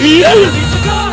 Yeah.